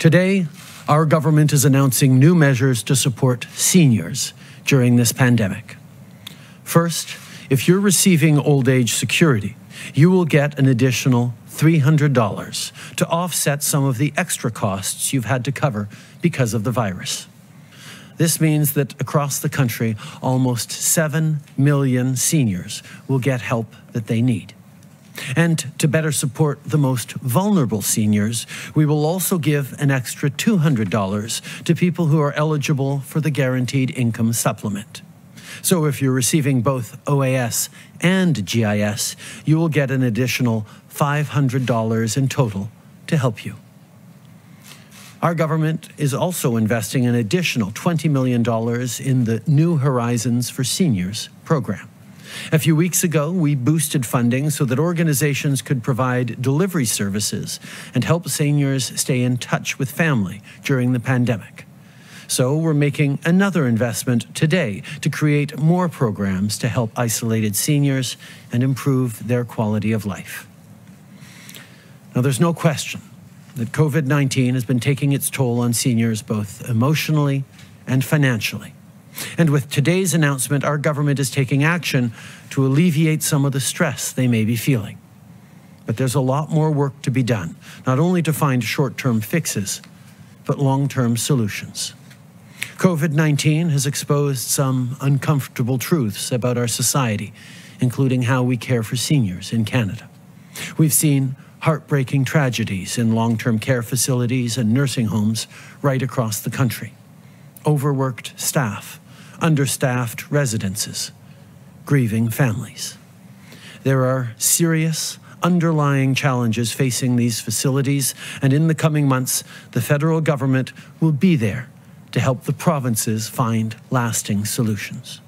Today, our government is announcing new measures to support seniors during this pandemic. First, if you're receiving old age security, you will get an additional $300 to offset some of the extra costs you've had to cover because of the virus. This means that across the country, almost 7 million seniors will get help that they need. And to better support the most vulnerable seniors, we will also give an extra $200 to people who are eligible for the Guaranteed Income Supplement. So if you're receiving both OAS and GIS, you will get an additional $500 in total to help you. Our government is also investing an additional $20 million in the New Horizons for Seniors program. A few weeks ago, we boosted funding so that organizations could provide delivery services and help seniors stay in touch with family during the pandemic. So we're making another investment today to create more programs to help isolated seniors and improve their quality of life. Now, there's no question that COVID 19 has been taking its toll on seniors both emotionally and financially. And with today's announcement, our government is taking action to alleviate some of the stress they may be feeling. But there's a lot more work to be done, not only to find short term fixes, but long term solutions. COVID 19 has exposed some uncomfortable truths about our society, including how we care for seniors in Canada. We've seen heartbreaking tragedies in long term care facilities and nursing homes right across the country. Overworked staff, understaffed residences, grieving families. There are serious underlying challenges facing these facilities, and in the coming months, the federal government will be there to help the provinces find lasting solutions.